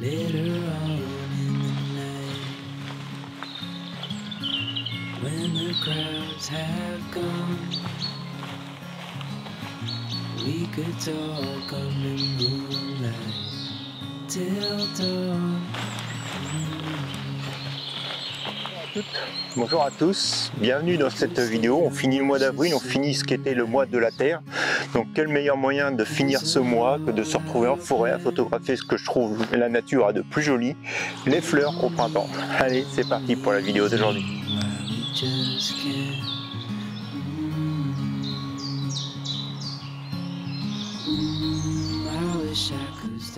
Later on in the night, when the crowds have gone, we could talk under moonlight till dawn. Bonjour à tous, bienvenue dans cette vidéo. On finit le mois d'avril, on finit ce qu'était le mois de la Terre. Donc quel meilleur moyen de finir ce mois que de se retrouver en forêt à photographier ce que je trouve la nature a de plus joli, les fleurs au printemps. Allez, c'est parti pour la vidéo d'aujourd'hui.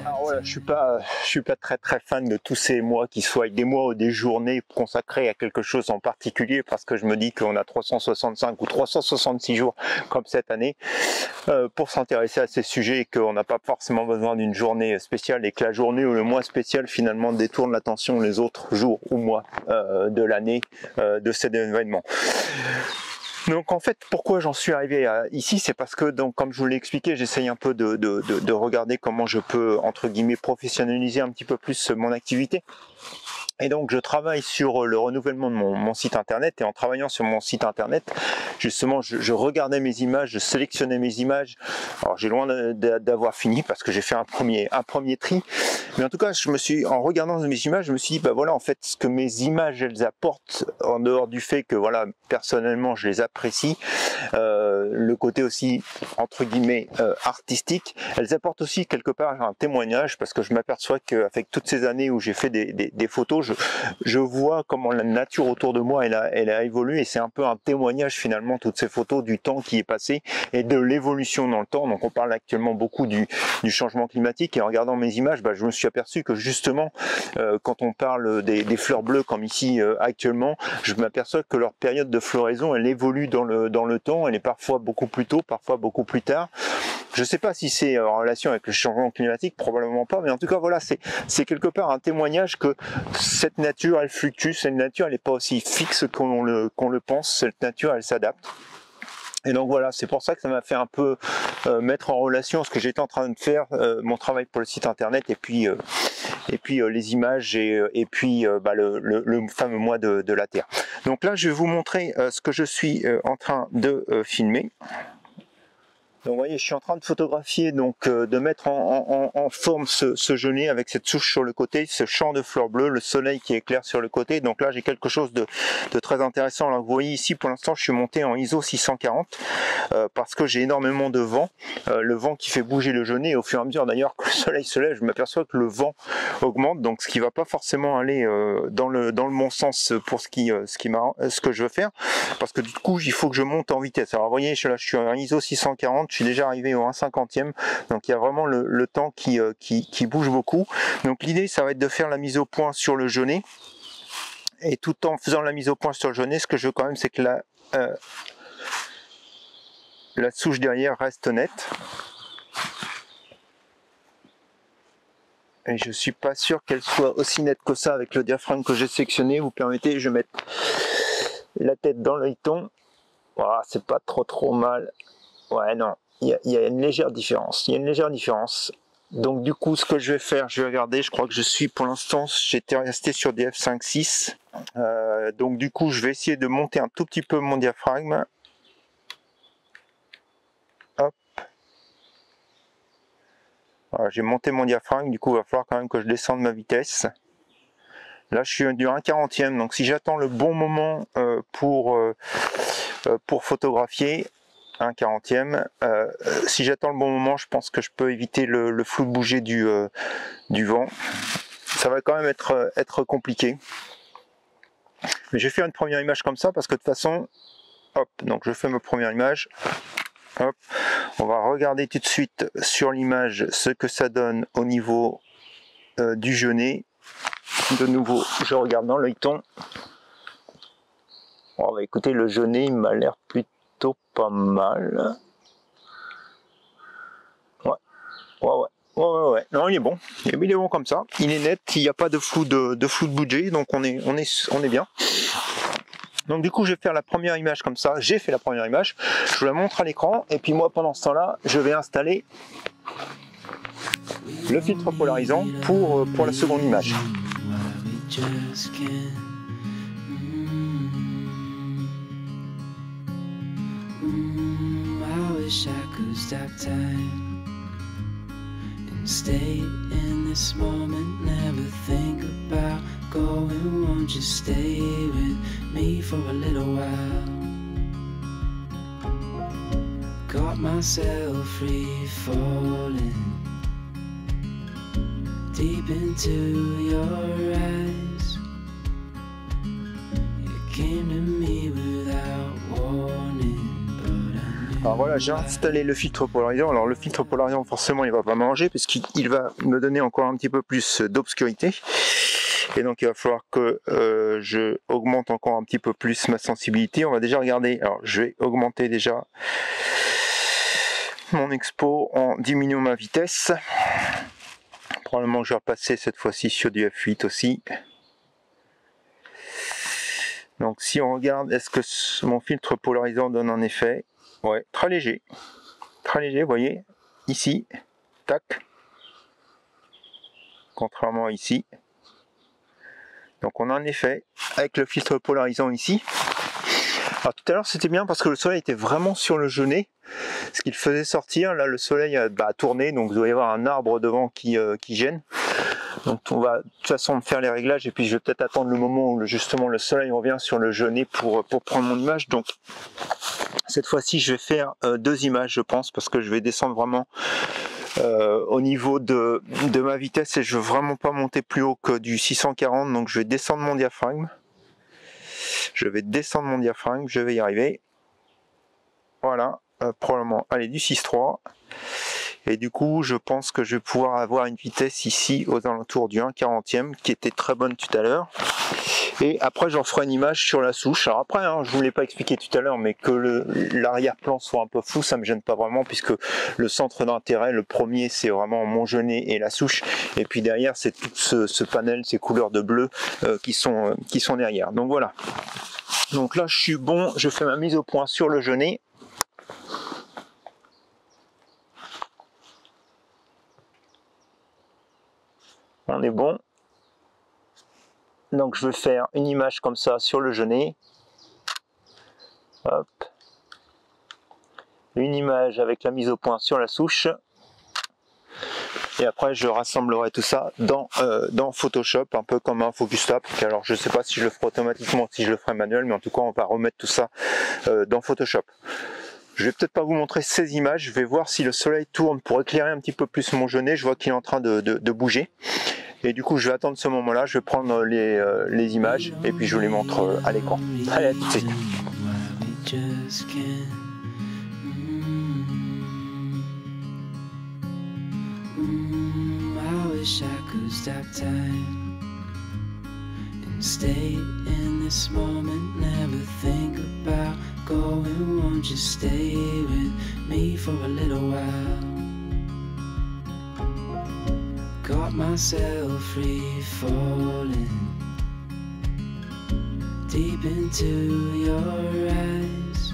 Alors voilà, je suis pas, je suis pas très très fan de tous ces mois qui soient des mois ou des journées consacrées à quelque chose en particulier parce que je me dis qu'on a 365 ou 366 jours comme cette année euh, pour s'intéresser à ces sujets et qu'on n'a pas forcément besoin d'une journée spéciale et que la journée ou le mois spécial finalement détourne l'attention les autres jours ou mois euh, de l'année euh, de cet événement. Donc en fait, pourquoi j'en suis arrivé à- ici, c'est parce que donc comme je vous l'ai expliqué, j'essaye un peu de- de- de regarder comment je peux entre guillemets professionnaliser un petit peu plus mon activité. Et donc je travaille sur le renouvellement de mon, site internet. Et en travaillant sur mon site internet, justement, je, regardais mes images, je sélectionnais mes images. Alors j'ai loin d'avoir fini parce que j'ai fait un premier, un premier tri, mais en tout cas, je me suis, en regardant mes images, je me suis dit, bah voilà, en fait, ce que mes images elles apportent, en dehors du fait que voilà, personnellement, je les apprécie, euh, le côté aussi entre guillemets euh, artistique, elles apportent aussi quelque part un témoignage. Parce que je m'aperçois qu'avec toutes ces années où j'ai fait des, des- des photos, je, je vois comment la nature autour de moi elle a, elle a évolué et c'est un peu un témoignage finalement toutes ces photos du temps qui est passé et de l'évolution dans le temps. Donc on parle actuellement beaucoup du, du changement climatique et en regardant mes images, bah, je me suis aperçu que justement euh, quand on parle des, des fleurs bleues comme ici euh, actuellement, je m'aperçois que leur période de floraison elle évolue dans le, dans le temps, elle est parfois beaucoup plus tôt, parfois beaucoup plus tard. Je ne sais pas si c'est en relation avec le changement climatique, probablement pas, mais en tout cas voilà, c'est quelque part un témoignage que cette nature elle fluctue, cette nature elle n'est pas aussi fixe qu'on le, pense, cette nature elle s'adapte. Et donc voilà, c'est pour ça que ça m'a fait un peu euh, mettre en relation ce que j'étais en train de faire, euh, mon travail pour le site internet et puis euh, et puis les images et, et puis bah, le, fameux mois de, la Terre. Donc là, je vais vous montrer ce que je suis en train de filmer. Donc vous voyez, je suis en train de photographier, donc euh, de mettre en, en- en forme ce, ce genêt avec cette souche sur le côté, ce champ de fleurs bleues, le soleil qui éclaire sur le côté. Donc là, j'ai quelque chose de, de très intéressant. Alors, vous voyez ici, pour l'instant, je suis monté en ISO 640 euh, parce que j'ai énormément de vent, Euh, le vent qui fait bouger le genêt. Au fur et à mesure, d'ailleurs, que le soleil se lève, je m'aperçois que le vent augmente, donc ce qui va pas forcément aller euh, dans le dans le bon sens pour ce qui euh, ce qui ce que je veux faire, parce que du coup, il faut que je monte en vitesse. Alors, vous voyez, là, je suis en ISO 640, je suis déjà arrivé au 1 50e, donc il y a vraiment le, le temps qui, euh, qui qui bouge beaucoup. Donc l'idée, ça va être de faire la mise au point sur le genêt. Et tout en faisant la mise au point sur le genêt, ce que je veux quand même, c'est que la, euh, la souche derrière reste nette. Et je suis pas sûr qu'elle soit aussi nette que ça avec le diaphragme que j'ai sectionné. Vous permettez, je vais mettre la tête dans l'œilleton. Voilà, c'est pas trop trop mal. Ouais, non, il y, a- une légère différence. Il y a une légère différence. Donc du coup, ce que je vais faire, je vais regarder. Je crois que je suis pour l'instant, j'étais resté sur des F5.6. Euh, donc du coup, je vais essayer de monter un tout petit peu mon diaphragme. Hop. J'ai monté mon diaphragme. Du coup, il va falloir quand même que je descende ma vitesse. Là, je suis du 1 40e. Donc si j'attends le bon moment euh, pour euh, euh, pour photographier, un quarantième. Euh, si j'attends le bon moment, je pense que je peux éviter le, flou de bouger du, euh, du vent. Ça va quand même être, euh, être compliqué. Mais je vais faire une première image comme ça parce que de toute façon, hop, donc je fais ma première image. Hop, on va regarder tout de suite sur l'image ce que ça donne au niveau du genêt. De nouveau, je regarde dans l'œilleton. Bon, bah, écoutez, le il m'a l'air plutôt pas mal. Ouais, ouais, ouais. Ouais, ouais, ouais. Non, il est bon. Il est bon comme ça. Il est net. Il n'y a pas de flou de, de flou de budget. Donc, on est, on est, on est bien. Donc, du coup, je vais faire la première image comme ça. J'ai fait la première image. Je vous la montre à l'écran. Et puis, moi, pendant ce temps-là, je vais installer le filtre polarisant pour, euh, pour la seconde image. Stop time and stay in this moment. Never think about going. Won't you stay with me for a little while? Got myself free falling deep into your eyes. You came to me without Alors voilà, j'ai installé le filtre polarisant. Alors le filtre polarisant, forcément, il va pas manger parce qu'il il va me donner encore un petit peu plus d'obscurité. Et donc il va falloir que euh, je augmente encore un petit peu plus ma sensibilité. On va déjà regarder. Alors je vais augmenter déjà mon expo en diminuant ma vitesse. Probablement je vais repasser cette fois-ci sur du F8 aussi. Donc si on regarde, est-ce que mon filtre polarisant donne un effet? Ouais, très léger. Très léger, vous voyez. Ici, tac. Contrairement à ici. Donc on a un effet avec le filtre polarisant ici. Alors tout à l'heure c'était bien parce que le soleil était vraiment sur le genêt, ce qu'il faisait sortir. Là le soleil a bah, tourné, donc il doit avoir un arbre devant qui, euh, qui gêne. Donc on va de toute façon faire les réglages et puis je vais peut-être attendre le moment où justement le soleil revient sur le genêt pour, pour prendre mon image. Donc cette fois-ci je vais faire euh, deux images je pense parce que je vais descendre vraiment euh, au niveau de, de ma vitesse et je veux vraiment pas monter plus haut que du 640 donc je vais descendre mon diaphragme. Je vais descendre mon diaphragme je vais y arriver. Voilà euh, probablement. Allez du 6.3 et du coup je pense que je vais pouvoir avoir une vitesse ici aux alentours du 1,40e qui était très bonne tout à l'heure. Et après j'en ferai une image sur la souche. Alors après hein, je vous l'ai pas expliqué tout à l'heure mais que l'arrière-plan soit un peu flou ça me gêne pas vraiment puisque le centre d'intérêt le premier c'est vraiment mon genêt et la souche. Et puis derrière c'est tout ce, ce panel ces couleurs de bleu euh, qui sont euh, qui sont derrière. Donc voilà. Donc là je suis bon je fais ma mise au point sur le genêt on est bon. Donc je vais faire une image comme ça sur le genêt. Hop. Une image avec la mise au point sur la souche. Et après je rassemblerai tout ça dans, euh, dans Photoshop un peu comme un Focus Tab alors je sais pas si je le ferai automatiquement si je le ferai manuel mais en tout cas on va remettre tout ça euh, dans Photoshop je vais peut-être pas vous montrer ces images, je vais voir si le soleil tourne pour éclairer un petit peu plus mon genêt, je vois qu'il est en train de, de- bouger. Et du coup je vais attendre ce moment-là, je vais prendre les, euh, les images et puis je vous les montre euh, à l'écran. Allez, à tout de suite. Mm, stay in this moment. Never think about going. Won't you stay with me for a little while? Got myself free falling deep into your eyes.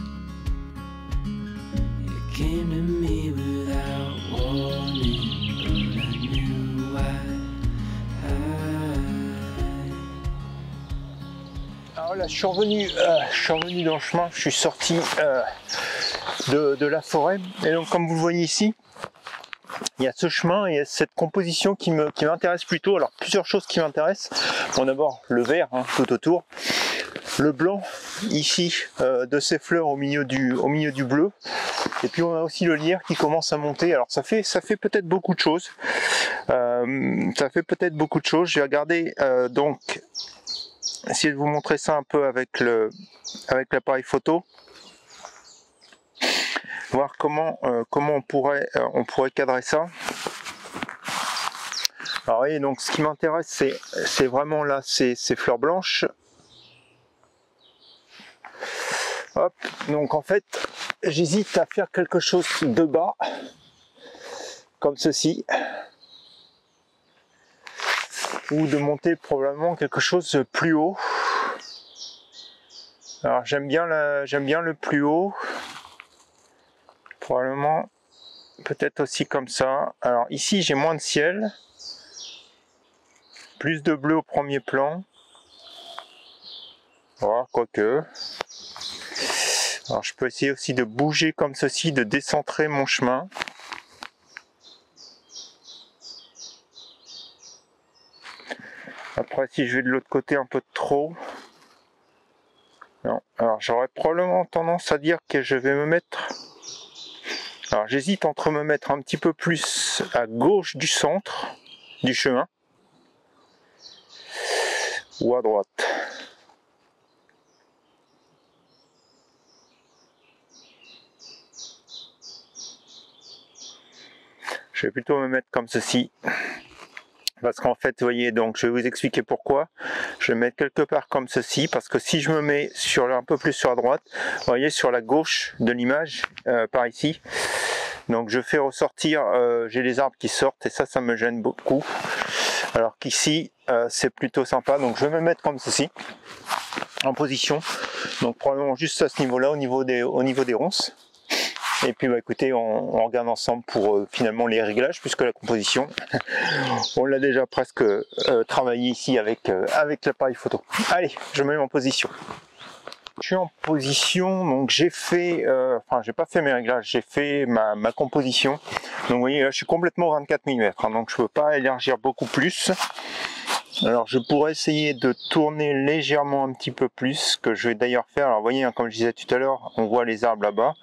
You came to me je suis revenu, euh, je suis revenu dans le chemin, je suis sorti euh, de, la forêt. Et donc, comme vous le voyez ici, il y a ce chemin et cette composition qui m'intéresse plutôt. Alors, plusieurs choses qui m'intéressent. Bon, d'abord, le vert hein, tout autour. Le blanc, ici, euh, de ces fleurs au milieu, du, bleu. Et puis, on a aussi le lierre qui commence à monter. Alors, ça fait, ça fait peut-être beaucoup de choses. Ça fait peut-être beaucoup de choses. Regarder euh, donc essayer de vous montrer ça un peu avec le avec l'appareil photo. Voir comment euh, comment on pourrait euh, on pourrait cadrer ça. Alors donc ce qui m'intéresse c'est c'est vraiment là ces, ces fleurs blanches. Hop. Donc en fait j'hésite à faire quelque chose de bas comme ceci ou de monter probablement quelque chose de plus haut. Alors j'aime bien j'aime bien le plus haut. Probablement peut-être aussi comme ça. Alors ici j'ai moins de ciel, plus de bleu au premier plan. Voilà, quoique. Alors je peux essayer aussi de bouger comme ceci, de décentrer mon chemin. Après si je vais de l'autre côté un peu trop, non. Alors j'aurais probablement tendance à dire que je vais me mettre alors j'hésite entre me mettre un petit peu plus à gauche du centre du chemin ou à droite. Je vais plutôt me mettre comme ceci. Parce qu'en fait, vous voyez, donc je vais vous expliquer pourquoi. Je vais mettre quelque part comme ceci, parce que si je me mets sur un peu plus sur la droite, vous voyez, sur la gauche de l'image, euh, par ici, donc je fais ressortir, euh, j'ai les arbres qui sortent et ça, ça me gêne beaucoup. Alors qu'ici, euh, c'est plutôt sympa. Donc je vais me mettre comme ceci, en position. Donc probablement juste à ce niveau-là, au niveau des, au niveau des ronces. Et puis bah, écoutez, on, regarde ensemble pour euh, finalement les réglages, puisque la composition, on l'a déjà presque euh, travaillé ici avec, euh, avec l'appareil photo. Allez, je me mets en position. Je suis en position, donc j'ai fait, enfin j'ai pas fait mes réglages, j'ai fait ma, composition. Donc vous voyez là je suis complètement 24 mm, hein, donc je peux pas élargir beaucoup plus. Alors je pourrais essayer de tourner légèrement un petit peu plus, que je vais d'ailleurs faire. Alors vous voyez, hein, comme je disais tout à l'heure, on voit les arbres là-bas.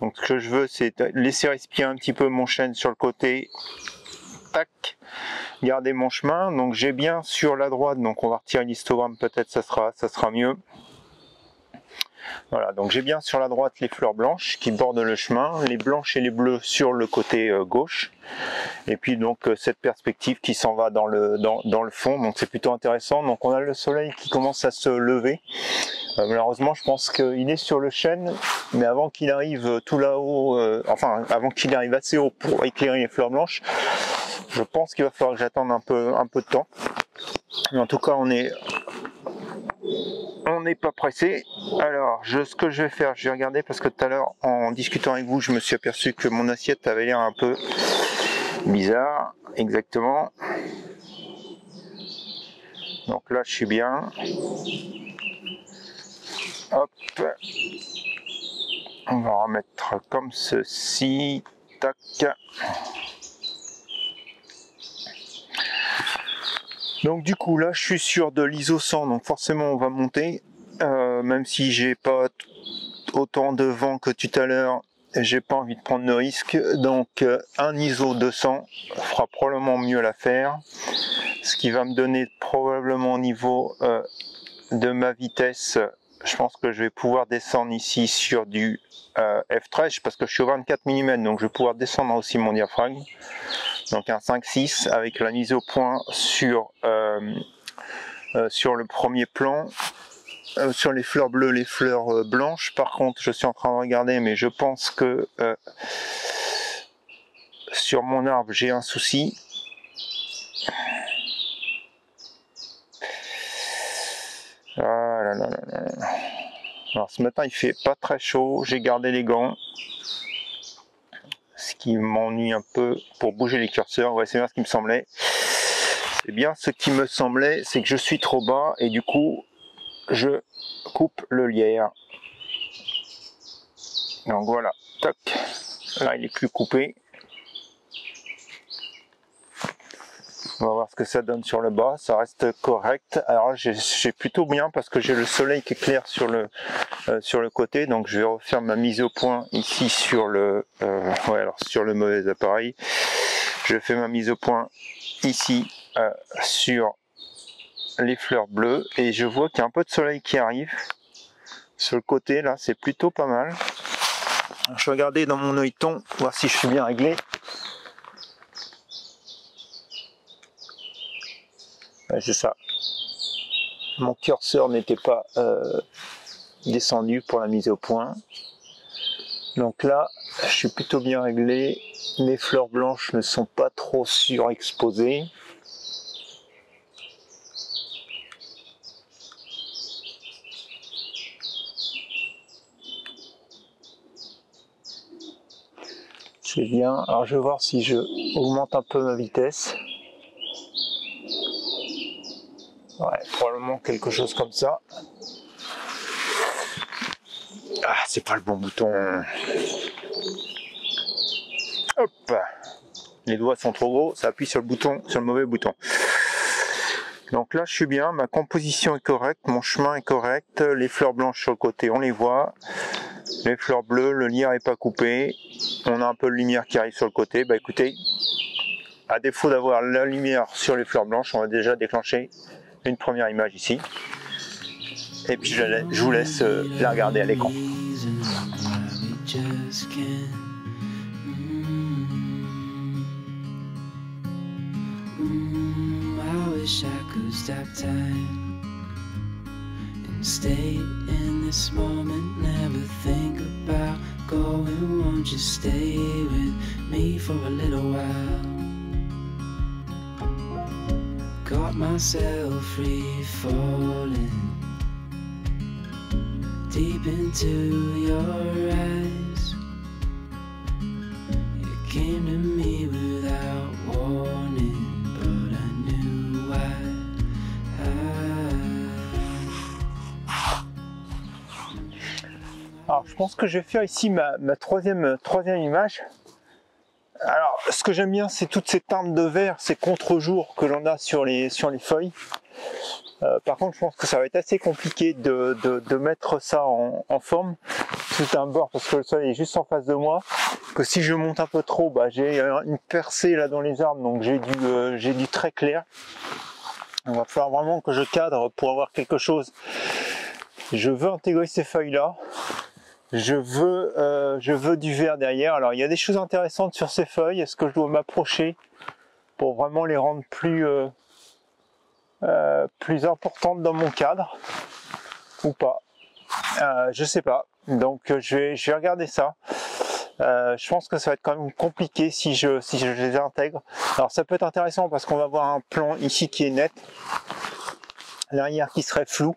Donc ce que je veux, c'est laisser respirer un petit peu mon chêne sur le côté. Tac. Garder mon chemin. Donc j'ai bien sur la droite, donc on va retirer l'histogramme, peut-être ça sera, ça sera mieux. Voilà, donc j'ai bien sur la droite les fleurs blanches qui bordent le chemin, les blanches et les bleues sur le côté euh, gauche, et puis donc euh, cette perspective qui s'en va dans le, fond, donc c'est plutôt intéressant. Donc on a le soleil qui commence à se lever. Euh, malheureusement, je pense qu'il est sur le chêne, mais avant qu'il arrive tout là-haut, enfin avant qu'il arrive assez haut pour éclairer les fleurs blanches, je pense qu'il va falloir que j'attende un peu de temps. Mais en tout cas, on est on n'est pas pressé. Alors, je, ce que je vais faire, je vais regarder parce que tout à l'heure, en discutant avec vous, je me suis aperçu que mon assiette avait l'air un peu bizarre. Exactement. Donc là, je suis bien. Hop. On va remettre comme ceci. Tac. Donc du coup là je suis sur de l'ISO 100 donc forcément on va monter. Euh, même si j'ai pas autant de vent que tout à l'heure j'ai pas envie de prendre de risque donc euh, un ISO 200 fera probablement mieux l'affaire ce qui va me donner probablement au niveau euh, de ma vitesse je pense que je vais pouvoir descendre ici sur du F13 parce que je suis au 24 mm donc je vais pouvoir descendre aussi mon diaphragme donc un 5-6 avec la mise au point sur, euh, euh, sur le premier plan. Euh, sur les fleurs bleues, les fleurs blanches. Par contre, je suis en train de regarder, mais je pense que sur mon arbre, j'ai un souci. Ah Alors ce matin, il fait pas très chaud. J'ai gardé les gants qui m'ennuie un peu pour bouger les curseurs. Ouais, c'est bien ce qui me semblait. C'est bien ce qui me semblait, c'est que je suis trop bas et du coup, je coupe le lierre. Donc voilà, toc. Là, il est plus coupé. On va voir ce que ça donne sur le bas. Ça reste correct. Alors j'ai plutôt bien parce que j'ai le soleil qui éclaire sur le euh, sur le côté. Donc je vais refaire ma mise au point ici sur le euh, sur le mauvais appareil. Je fais ma mise au point ici euh, sur les fleurs bleues et je vois qu'il y a un peu de soleil qui arrive sur le côté là. C'est plutôt pas mal. Je vais regarder dans mon œilleton voir si je suis bien réglé. C'est ça. Mon curseur n'était pas euh, descendu pour la mise au point. Donc là, je suis plutôt bien réglé. Mes fleurs blanches ne sont pas trop surexposées. C'est bien. Alors je vais voir si je augmente un peu ma vitesse. Probablement quelque chose comme ça. Ah, c'est pas le bon bouton. Hop Les doigts sont trop gros, ça appuie sur le bouton, sur le mauvais bouton. Donc là, je suis bien, ma composition est correcte, mon chemin est correct, les fleurs blanches sur le côté, on les voit. Les fleurs bleues, le lierre n'est pas coupé. On a un peu de lumière qui arrive sur le côté. Bah écoutez, à défaut d'avoir la lumière sur les fleurs blanches, on va déjà déclencher une première image ici. Et puis je, vous laisse euh, la regarder à l'écran. and stay in this moment. Never think about going. Won't you stay with me for a little while? Myself free falling deep into your eyes. You came to me without warning. Alors, je pense que je vais faire ici ma, troisième, troisième image. Alors, ce que j'aime bien, c'est toutes ces teintes de vert, ces contre-jours que l'on a sur les, sur les feuilles. Euh, par contre, je pense que ça va être assez compliqué de, mettre ça en, forme tout un bord parce que le soleil est juste en face de moi. Que si je monte un peu trop, bah, j'ai une percée là dans les arbres, donc j'ai du, euh, j'ai du très clair. Il va falloir vraiment que je cadre pour avoir quelque chose. Je veux intégrer ces feuilles là je veux, euh, je veux du vert derrière. Alors il y a des choses intéressantes sur ces feuilles. Est-ce que je dois m'approcher pour vraiment les rendre plus, euh, euh, plus importantes dans mon cadre ou pas? Je sais pas. Donc je vais, je vais regarder ça. je pense que ça va être quand même compliqué si je, si je les intègre. Alors ça peut être intéressant parce qu'on va avoir un plan ici qui est net, l'arrière qui serait flou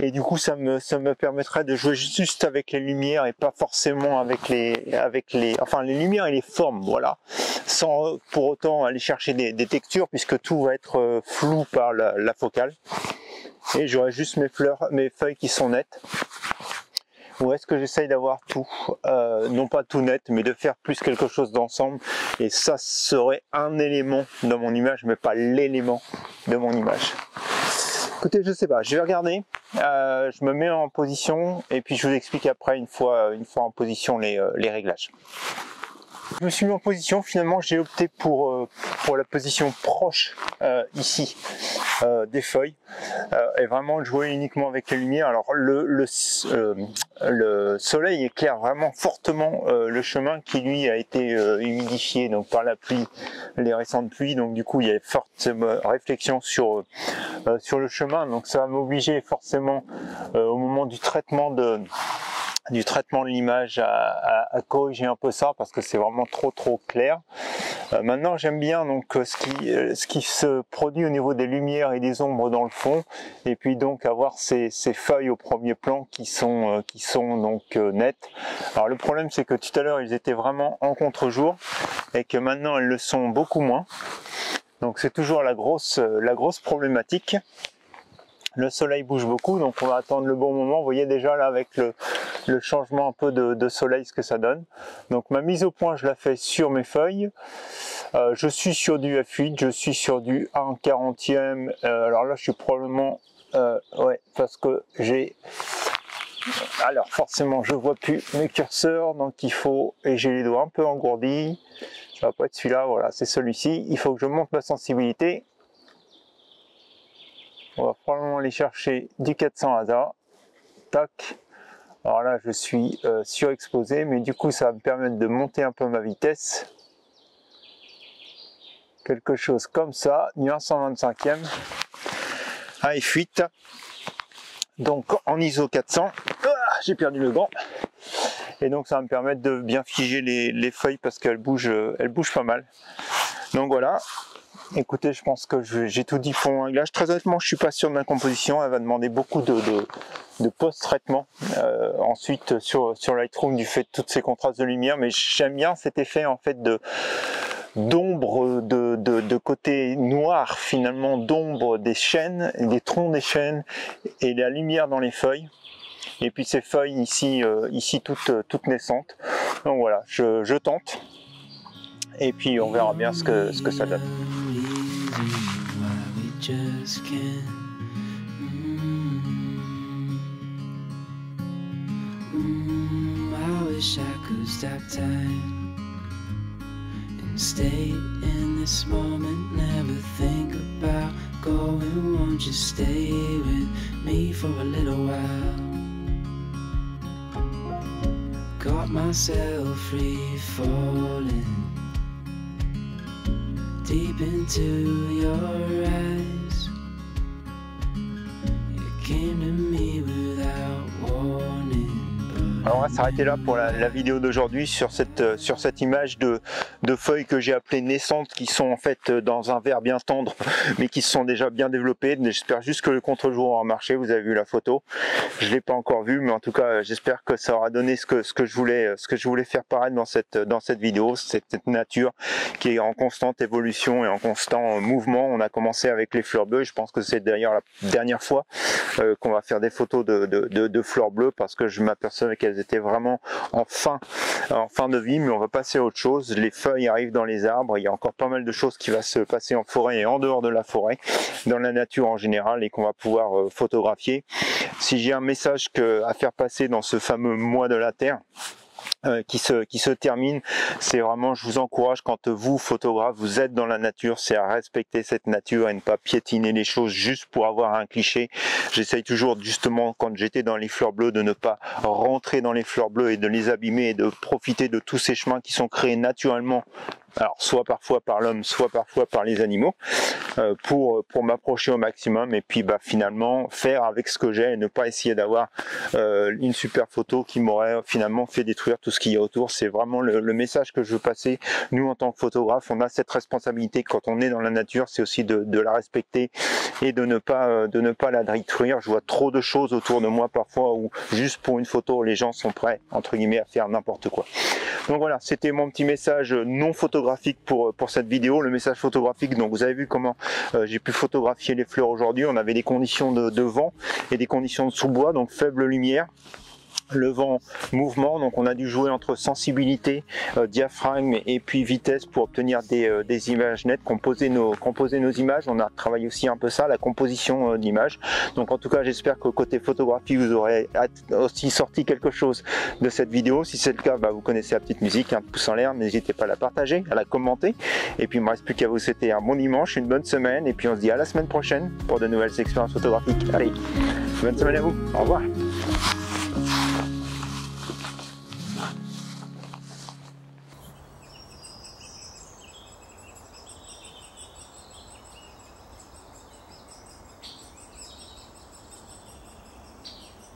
et du coup ça me ça me permettrait de jouer juste avec les lumières et pas forcément avec les avec les enfin les lumières et les formes voilà. Sans pour autant aller chercher des, textures puisque tout va être euh, flou par la, focale. Et j'aurai juste mes fleurs mes feuilles qui sont nettes. Ou est-ce que j'essaye d'avoir tout euh, non pas tout net mais de faire plus quelque chose d'ensemble. Et ça serait un élément dans mon image mais pas l'élément de mon image Écoutez, je sais pas, je vais regarder, euh, je me mets en position et puis je vous explique après une fois, une fois en position les, euh, les réglages. Je me suis mis en position, finalement j'ai opté pour, euh, pour la position proche euh, ici euh, des feuilles et vraiment jouer uniquement avec la lumière. Alors le, le, le soleil éclaire vraiment fortement le chemin qui lui a été humidifié donc par la pluie, les récentes pluies, donc du coup il y a forte réflexion sur, sur le chemin, donc ça va m'obliger forcément au moment du traitement de du traitement de l'image à, corriger un peu ça parce que c'est vraiment trop trop clair. Euh, maintenant j'aime bien donc euh, ce qui, euh, ce qui se produit au niveau des lumières et des ombres dans le fond et puis donc avoir ces, ces feuilles au premier plan qui sont, qui sont donc nettes. Alors le problème c'est que tout à l'heure ils étaient vraiment en contre-jour et que maintenant elles le sont beaucoup moins. Donc c'est toujours la grosse, la grosse problématique le soleil bouge beaucoup, donc on va attendre le bon moment. Vous voyez déjà là avec le, changement un peu de, soleil ce que ça donne. Donc ma mise au point, je la fais sur mes feuilles. Euh, je suis sur du F8, je suis sur du 1 40e. Euh, alors là, je suis probablement... Euh, ouais, parce que j'ai... Alors forcément, je vois plus mes curseurs, donc il faut... Et j'ai les doigts un peu engourdis. Ça va pas être celui-là, voilà, c'est celui-ci. Il faut que je monte ma sensibilité on va probablement aller chercher du 400 ASA. Tac. Alors là, je suis euh, surexposé, mais du coup, ça va me permettre de monter un peu ma vitesse. Quelque chose comme ça, du 125e à F8. Donc en ISO 400, ah, j'ai perdu le gant. Et donc ça va me permettre de bien figer les, les feuilles parce qu'elles bougent, elles bougent pas mal. Donc voilà, écoutez, je pense que j'ai tout dit pour mon. Très honnêtement, je suis pas sûr de ma composition. Elle va demander beaucoup de, post-traitement. Euh, ensuite, sur, sur Lightroom, du fait de tous ces contrastes de lumière. Mais j'aime bien cet effet en fait d'ombre de, côté noir finalement d'ombre des chênes, des troncs des chênes et la lumière dans les feuilles et puis ces feuilles ici, euh, ici toutes, toutes naissantes. Donc voilà, je tente et puis on verra bien ce que, ce que ça donne. Stay in this moment, never think about going. Won't you stay with me for a little while? Got myself free falling deep into your eyes. You came to me warning. Alors on va s'arrêter là pour la, vidéo d'aujourd'hui sur cette, euh, sur cette image de, de feuilles que j'ai appelées naissantes qui sont en fait euh, dans un verre bien tendre mais qui se sont déjà bien développées. J'espère juste que le contre-jour aura marché, vous avez vu la photo. Je l'ai pas encore vu mais en tout cas j'espère que ça aura donné ce que, ce que, je, voulais, ce que je voulais faire paraître dans cette, dans cette vidéo, cette nature qui est en constante évolution et en constant mouvement. On a commencé avec les fleurs bleues, je pense que c'est d'ailleurs la dernière fois euh, qu'on va faire des photos de, de, de, de fleurs bleues parce que je m'aperçois qu'elles étaient vraiment en fin, en fin de vie, mais on va passer à autre chose. Les feuilles arrivent dans les arbres, il y a encore pas mal de choses qui va se passer en forêt et en dehors de la forêt, dans la nature en général, et qu'on va pouvoir euh, photographier. Si j'ai un message à faire passer dans ce fameux mois de la Terre, qui se qui se termine. C'est vraiment, je vous encourage quand vous photographe, vous êtes dans la nature, c'est à respecter cette nature et ne pas piétiner les choses juste pour avoir un cliché. J'essaye toujours justement quand j'étais dans les fleurs bleues de ne pas rentrer dans les fleurs bleues et de les abîmer et de profiter de tous ces chemins qui sont créés naturellement alors soit parfois par l'homme, soit parfois par les animaux, euh, pour, pour m'approcher au maximum et puis bah, finalement faire avec ce que j'ai et ne pas essayer d'avoir euh, une super photo qui m'aurait finalement fait détruire tout ce qu'il y a autour. C'est vraiment le, message que je veux passer. Nous en tant que photographe, on a cette responsabilité quand on est dans la nature, c'est aussi de, la respecter et de ne pas euh, de ne pas la détruire. Je vois trop de choses autour de moi parfois où juste pour une photo les gens sont prêts entre guillemets à faire n'importe quoi. Donc voilà, c'était mon petit message non photographique pour, pour cette vidéo, le message photographique. Donc vous avez vu comment euh, j'ai pu photographier les fleurs aujourd'hui. On avait des conditions de vent et des conditions de sous-bois, donc faible lumière le vent mouvement. Donc on a dû jouer entre sensibilité euh, diaphragme et puis vitesse pour obtenir des, euh, images nettes composer nos images. On a travaillé aussi un peu ça la composition euh, d'images. Donc en tout cas j'espère que côté photographie vous aurez aussi sorti quelque chose de cette vidéo. Si c'est le cas bah, vous connaissez la petite musique un pouce en l'air. N'hésitez pas à la partager à la commenter. Et puis il me reste plus qu'à vous souhaiter un bon dimanche une bonne semaine. Et puis on se dit à la semaine prochaine pour de nouvelles expériences photographiques. Allez bonne semaine à vous. Au revoir.